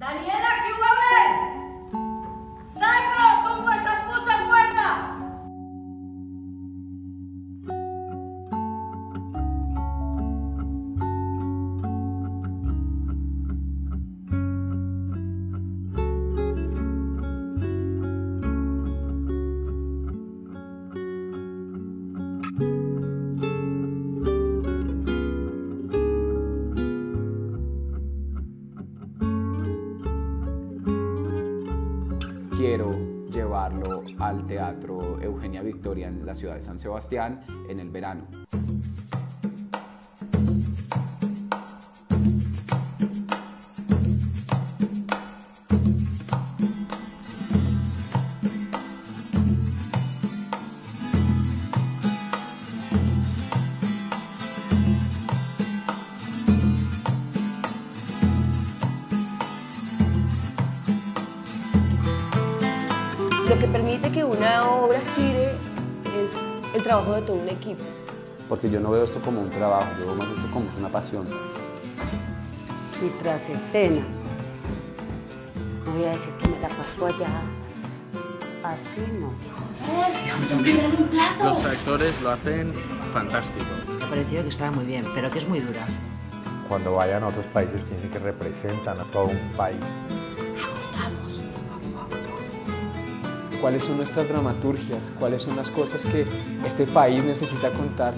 Daniel. Quiero llevarlo al Teatro Eugenia Victoria en la ciudad de San Sebastián en el verano. Lo que permite que una obra gire es el trabajo de todo un equipo. Porque yo no veo esto como un trabajo, yo veo más esto como una pasión. y tras escena. No voy a decir que me la pasó allá. Así no. Los actores lo hacen fantástico. Me ha parecido que estaba muy bien, pero que es muy dura. Cuando vayan a otros países piensen que representan a todo un país. Cuáles son nuestras dramaturgias, cuáles son las cosas que este país necesita contar